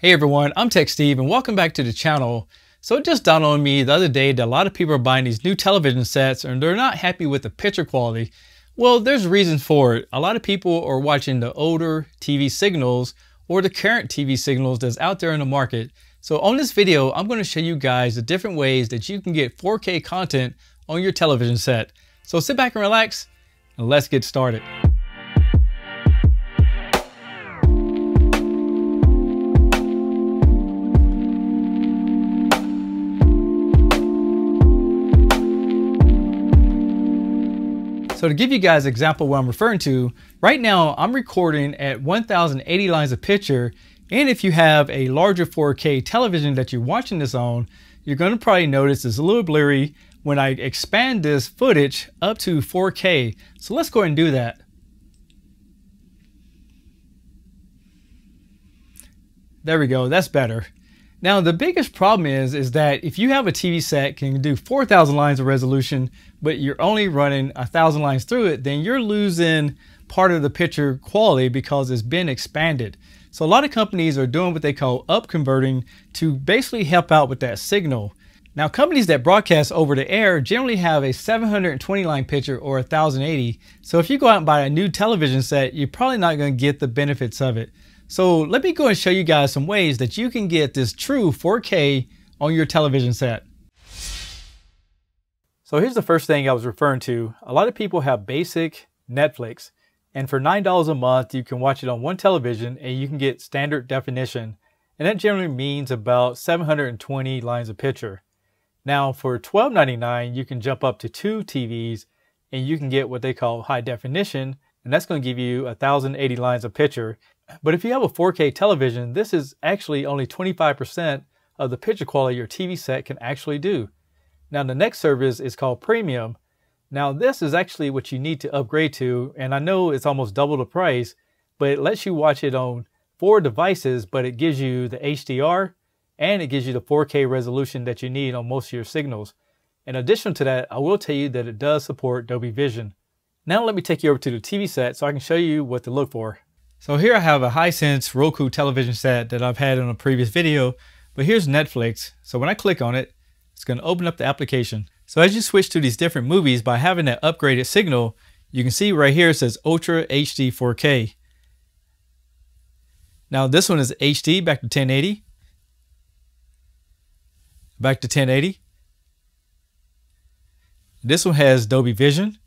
Hey everyone, I'm Tech Steve and welcome back to the channel. So it just dawned on me the other day that a lot of people are buying these new television sets and they're not happy with the picture quality. Well, there's reasons for it. A lot of people are watching the older TV signals or the current TV signals that's out there in the market. So on this video, I'm going to show you guys the different ways that you can get 4K content on your television set. So sit back and relax and let's get started. So to give you guys an example what I'm referring to, right now I'm recording at 1080 lines of picture. And if you have a larger 4K television that you're watching this on, you're gonna probably notice it's a little blurry when I expand this footage up to 4K. So let's go ahead and do that. There we go, that's better. Now the biggest problem is, is that if you have a TV set can do 4,000 lines of resolution, but you're only running a thousand lines through it, then you're losing part of the picture quality because it's been expanded. So a lot of companies are doing what they call up converting to basically help out with that signal. Now companies that broadcast over the air generally have a 720 line picture or 1080. So if you go out and buy a new television set, you're probably not going to get the benefits of it. So let me go and show you guys some ways that you can get this true 4K on your television set. So here's the first thing I was referring to. A lot of people have basic Netflix and for $9 a month you can watch it on one television and you can get standard definition and that generally means about 720 lines of picture. Now for $12.99 you can jump up to two TVs and you can get what they call high definition and that's going to give you 1080 lines of picture but if you have a 4K television, this is actually only 25% of the picture quality your TV set can actually do. Now the next service is called Premium. Now this is actually what you need to upgrade to, and I know it's almost double the price, but it lets you watch it on four devices, but it gives you the HDR and it gives you the 4K resolution that you need on most of your signals. In addition to that, I will tell you that it does support Dolby Vision. Now let me take you over to the TV set so I can show you what to look for. So here I have a Hisense Roku television set that I've had in a previous video, but here's Netflix. So when I click on it, it's going to open up the application. So as you switch to these different movies by having that upgraded signal, you can see right here it says Ultra HD 4K. Now this one is HD back to 1080. Back to 1080. This one has Dolby Vision.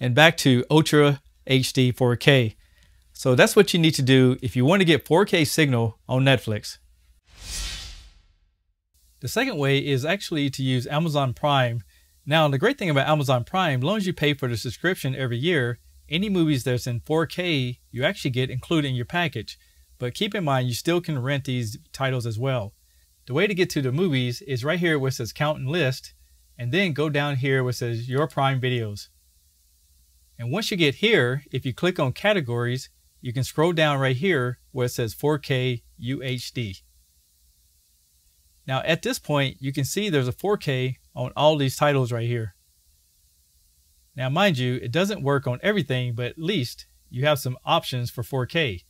And back to Ultra HD 4K. So that's what you need to do if you want to get 4K signal on Netflix. The second way is actually to use Amazon Prime. Now, the great thing about Amazon Prime, as long as you pay for the subscription every year, any movies that's in 4K, you actually get included in your package. But keep in mind, you still can rent these titles as well. The way to get to the movies is right here where it says count and list, and then go down here where it says your Prime videos. And once you get here, if you click on categories, you can scroll down right here where it says 4K UHD. Now at this point, you can see there's a 4K on all these titles right here. Now mind you, it doesn't work on everything, but at least you have some options for 4K.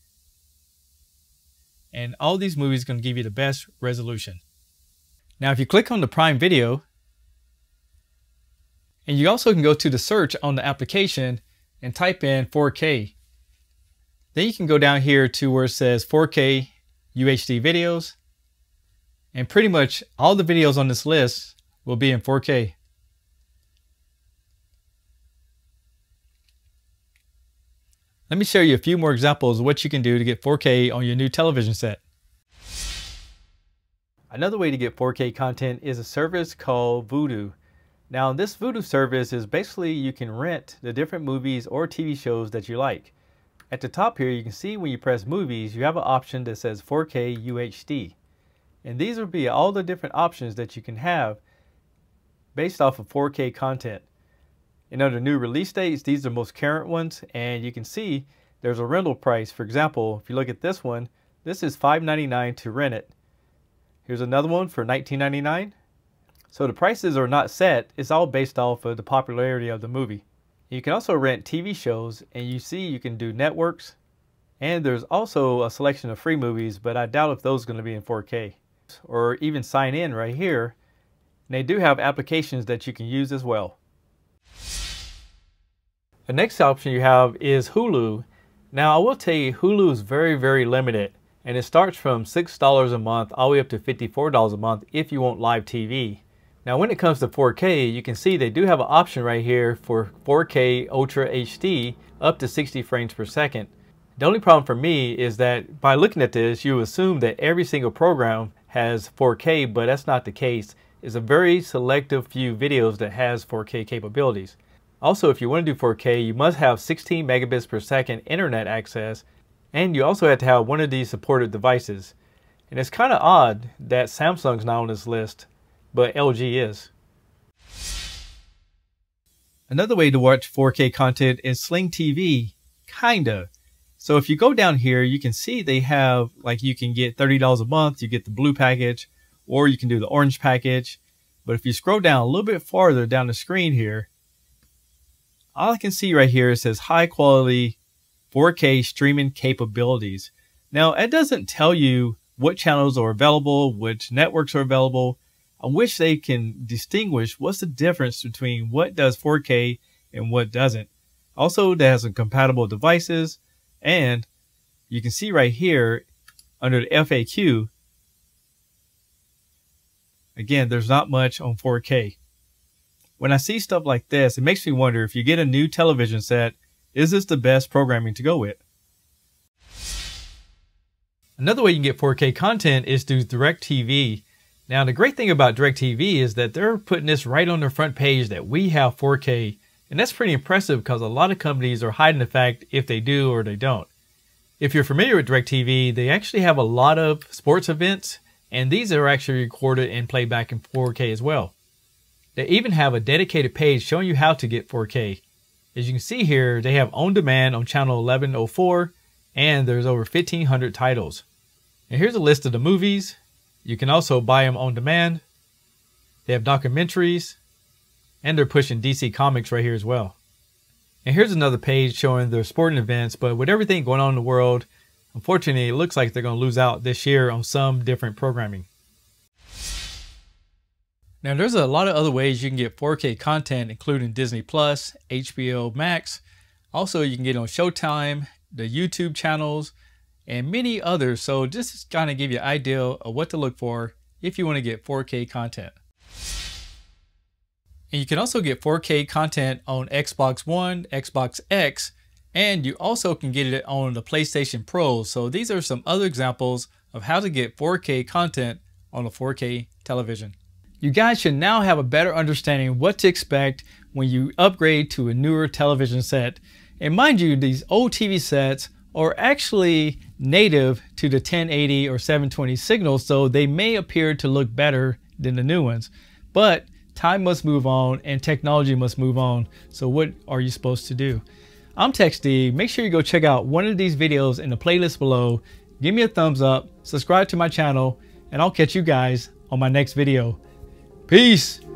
And all these movies are going to give you the best resolution. Now if you click on the Prime Video, and you also can go to the search on the application and type in 4K then you can go down here to where it says 4K UHD videos. And pretty much all the videos on this list will be in 4K. Let me show you a few more examples of what you can do to get 4K on your new television set. Another way to get 4K content is a service called Vudu. Now this Vudu service is basically you can rent the different movies or TV shows that you like. At the top here, you can see when you press movies, you have an option that says 4K UHD. And these will be all the different options that you can have based off of 4K content. And under new release dates, these are the most current ones. And you can see there's a rental price. For example, if you look at this one, this is $5.99 to rent it. Here's another one for $19.99. So the prices are not set. It's all based off of the popularity of the movie. You can also rent TV shows and you see you can do networks And there's also a selection of free movies, but I doubt if those are going to be in 4K. Or even sign in right here. And they do have applications that you can use as well. The next option you have is Hulu. Now I will tell you Hulu is very, very limited and it starts from $6 a month all the way up to $54 a month if you want live TV. Now when it comes to 4K, you can see they do have an option right here for 4K Ultra HD up to 60 frames per second. The only problem for me is that by looking at this, you assume that every single program has 4K, but that's not the case. It's a very selective few videos that has 4K capabilities. Also, if you want to do 4K, you must have 16 megabits per second internet access, and you also have to have one of these supported devices. And it's kind of odd that Samsung's not on this list, but LG is. Another way to watch 4K content is Sling TV, kinda. So if you go down here, you can see they have, like you can get $30 a month, you get the blue package, or you can do the orange package. But if you scroll down a little bit farther down the screen here, all I can see right here, it says high quality 4K streaming capabilities. Now, it doesn't tell you what channels are available, which networks are available. I wish they can distinguish what's the difference between what does 4K and what doesn't. Also, it has some compatible devices, and you can see right here under the FAQ, again, there's not much on 4K. When I see stuff like this, it makes me wonder if you get a new television set, is this the best programming to go with? Another way you can get 4K content is through DirecTV. Now, the great thing about DirecTV is that they're putting this right on their front page that we have 4K and that's pretty impressive because a lot of companies are hiding the fact if they do or they don't. If you're familiar with DirecTV, they actually have a lot of sports events, and these are actually recorded and played back in 4K as well. They even have a dedicated page showing you how to get 4K. As you can see here, they have on demand on channel 1104, and there's over 1,500 titles. And here's a list of the movies. You can also buy them on demand. They have documentaries, and they're pushing DC Comics right here as well. And here's another page showing their sporting events, but with everything going on in the world, unfortunately, it looks like they're going to lose out this year on some different programming. Now, there's a lot of other ways you can get 4K content, including Disney Plus, HBO Max. Also, you can get on Showtime, the YouTube channels, and many others. So, just kind of give you an idea of what to look for if you want to get 4K content. And you can also get 4K content on Xbox One, Xbox X, and you also can get it on the PlayStation Pro. So these are some other examples of how to get 4K content on a 4K television. You guys should now have a better understanding what to expect when you upgrade to a newer television set. And mind you, these old TV sets are actually native to the 1080 or 720 signals, so they may appear to look better than the new ones. But Time must move on and technology must move on. So what are you supposed to do? I'm TechSteve. Make sure you go check out one of these videos in the playlist below. Give me a thumbs up, subscribe to my channel, and I'll catch you guys on my next video. Peace!